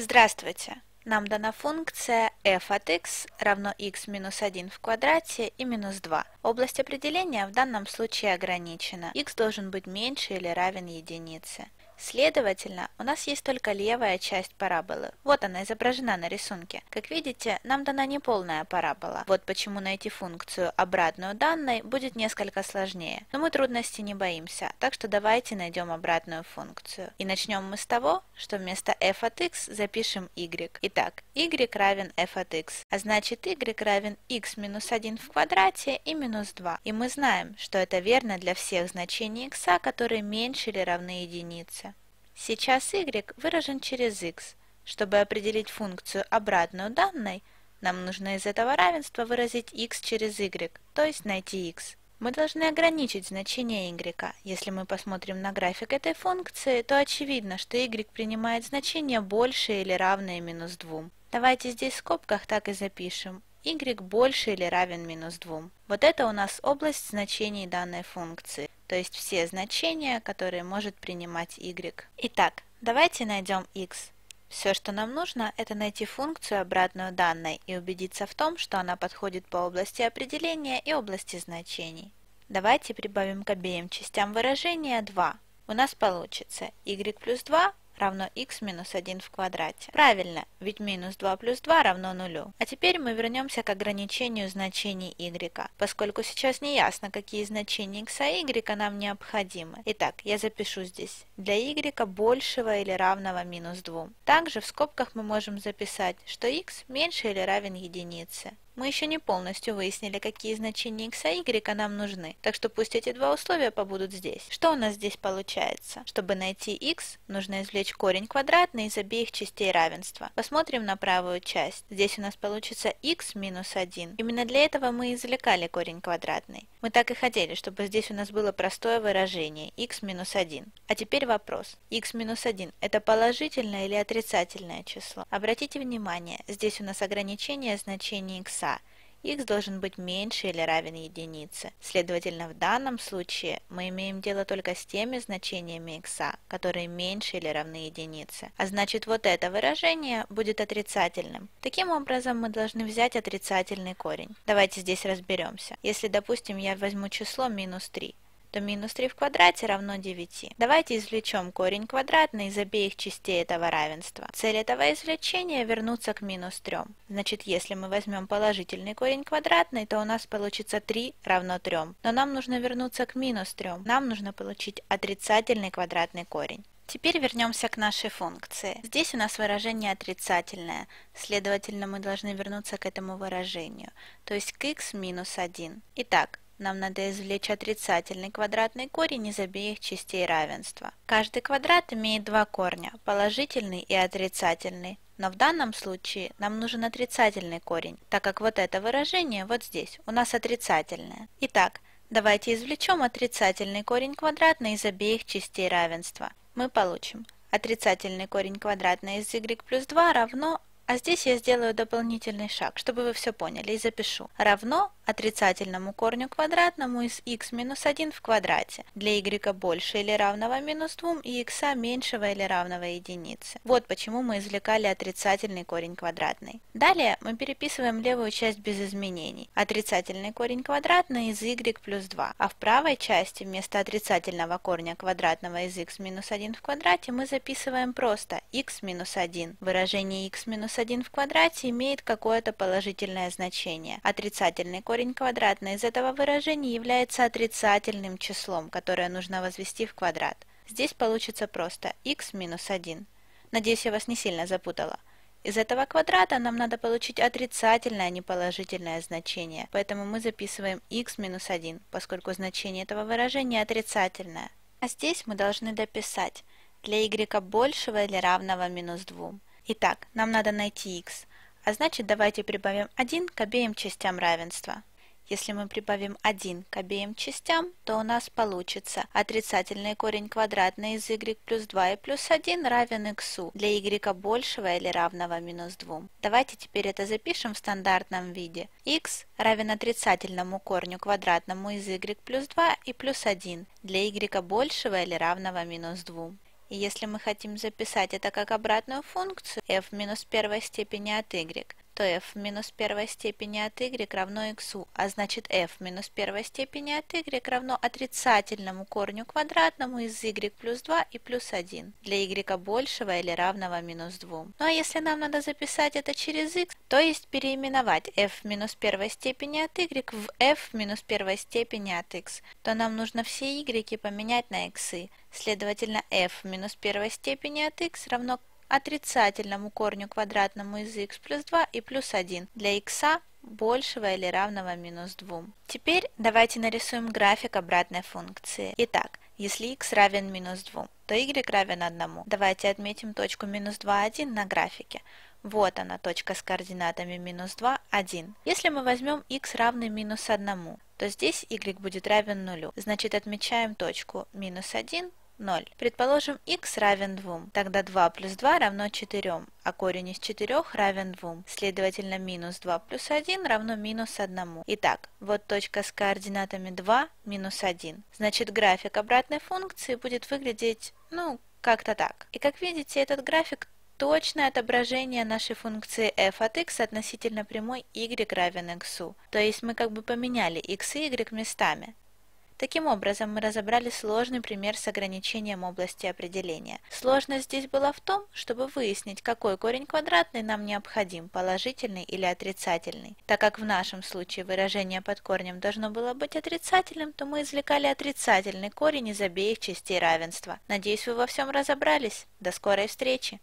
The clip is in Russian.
Здравствуйте! Нам дана функция f от x равно x минус 1 в квадрате и минус 2. Область определения в данном случае ограничена. x должен быть меньше или равен единице. Следовательно, у нас есть только левая часть параболы. Вот она изображена на рисунке. Как видите, нам дана неполная парабола. Вот почему найти функцию обратную данной будет несколько сложнее. Но мы трудностей не боимся, так что давайте найдем обратную функцию. И начнем мы с того, что вместо f от x запишем y. Итак, y равен f от x, а значит y равен x минус 1 в квадрате и минус 2. И мы знаем, что это верно для всех значений x, которые меньше или равны единице. Сейчас y выражен через x. Чтобы определить функцию обратную данной, нам нужно из этого равенства выразить x через y, то есть найти x. Мы должны ограничить значение y. Если мы посмотрим на график этой функции, то очевидно, что y принимает значение больше или равное минус 2. Давайте здесь в скобках так и запишем y больше или равен минус 2. Вот это у нас область значений данной функции, то есть все значения, которые может принимать y. Итак, давайте найдем x. Все, что нам нужно, это найти функцию обратную данной и убедиться в том, что она подходит по области определения и области значений. Давайте прибавим к обеим частям выражения 2. У нас получится y плюс 2 равно x минус 1 в квадрате. Правильно, ведь минус 2 плюс 2 равно нулю. А теперь мы вернемся к ограничению значений y, поскольку сейчас не ясно, какие значения x и y нам необходимы. Итак, я запишу здесь для y большего или равного минус 2. Также в скобках мы можем записать, что x меньше или равен единице. Мы еще не полностью выяснили, какие значения x и y нам нужны, так что пусть эти два условия побудут здесь. Что у нас здесь получается? Чтобы найти x, нужно извлечь корень квадратный из обеих частей равенства. Посмотрим на правую часть. Здесь у нас получится x минус 1. Именно для этого мы извлекали корень квадратный. Мы так и хотели, чтобы здесь у нас было простое выражение x минус 1. А теперь вопрос. x минус 1 это положительное или отрицательное число? Обратите внимание, здесь у нас ограничение значения x x должен быть меньше или равен единице. Следовательно, в данном случае мы имеем дело только с теми значениями x, которые меньше или равны единице. А значит, вот это выражение будет отрицательным. Таким образом, мы должны взять отрицательный корень. Давайте здесь разберемся. Если, допустим, я возьму число минус 3, то минус 3 в квадрате равно 9. Давайте извлечем корень квадратный из обеих частей этого равенства. Цель этого извлечения вернуться к минус 3. Значит, если мы возьмем положительный корень квадратный, то у нас получится 3 равно 3. Но нам нужно вернуться к минус 3. Нам нужно получить отрицательный квадратный корень. Теперь вернемся к нашей функции. Здесь у нас выражение отрицательное, следовательно мы должны вернуться к этому выражению, то есть к x минус 1. Итак, нам надо извлечь отрицательный квадратный корень из обеих частей равенства. Каждый квадрат имеет два корня, положительный и отрицательный. Но в данном случае нам нужен отрицательный корень, так как вот это выражение вот здесь у нас отрицательное. Итак, давайте извлечем отрицательный корень квадратный из обеих частей равенства. Мы получим отрицательный корень квадратный из y плюс 2 равно а здесь я сделаю дополнительный шаг, чтобы вы все поняли, и запишу. Равно отрицательному корню квадратному из x минус 1 в квадрате. Для y больше или равного минус 2 и x меньшего или равного единице. Вот почему мы извлекали отрицательный корень квадратный. Далее мы переписываем левую часть без изменений. Отрицательный корень квадратный из y плюс 2. А в правой части вместо отрицательного корня квадратного из x минус 1 в квадрате мы записываем просто x минус 1. Выражение x минус 1 в квадрате имеет какое-то положительное значение. Отрицательный корень квадратный из этого выражения является отрицательным числом, которое нужно возвести в квадрат. Здесь получится просто x минус 1. Надеюсь, я вас не сильно запутала. Из этого квадрата нам надо получить отрицательное, а не положительное значение, поэтому мы записываем x минус 1, поскольку значение этого выражения отрицательное. А здесь мы должны дописать для y большего или равного минус 2. Итак, нам надо найти x, а значит давайте прибавим 1 к обеим частям равенства. Если мы прибавим 1 к обеим частям, то у нас получится отрицательный корень квадратный из y плюс 2 и плюс 1 равен x для y большего или равного минус 2. Давайте теперь это запишем в стандартном виде. x равен отрицательному корню квадратному из y плюс 2 и плюс 1 для y большего или равного минус 2 И если мы хотим записать это как обратную функцию f минус первой степени от y, то f минус первой степени от y равно x, а значит f минус первой степени от y равно отрицательному корню квадратному из y плюс 2 и плюс 1 для y большего или равного минус 2. Ну а если нам надо записать это через x, то есть переименовать f минус первой степени от y в f минус первой степени от x, то нам нужно все y поменять на x. Следовательно, f минус первой степени от x равно отрицательному корню квадратному из x плюс 2 и плюс 1 для x большего или равного минус 2. Теперь давайте нарисуем график обратной функции. Итак, если x равен минус 2, то y равен 1. Давайте отметим точку минус 2, 1 на графике. Вот она, точка с координатами минус 2, 1. Если мы возьмем x равный минус 1, то здесь y будет равен 0. Значит, отмечаем точку минус 1, 0. Предположим, x равен 2, тогда 2 плюс 2 равно 4, а корень из 4 равен 2. Следовательно, минус 2 плюс 1 равно минус 1. Итак, вот точка с координатами 2, минус 1. Значит, график обратной функции будет выглядеть, ну, как-то так. И как видите, этот график точное отображение нашей функции f от x относительно прямой y равен x. То есть мы как бы поменяли x и y местами. Таким образом, мы разобрали сложный пример с ограничением области определения. Сложность здесь была в том, чтобы выяснить, какой корень квадратный нам необходим, положительный или отрицательный. Так как в нашем случае выражение под корнем должно было быть отрицательным, то мы извлекали отрицательный корень из обеих частей равенства. Надеюсь, вы во всем разобрались. До скорой встречи!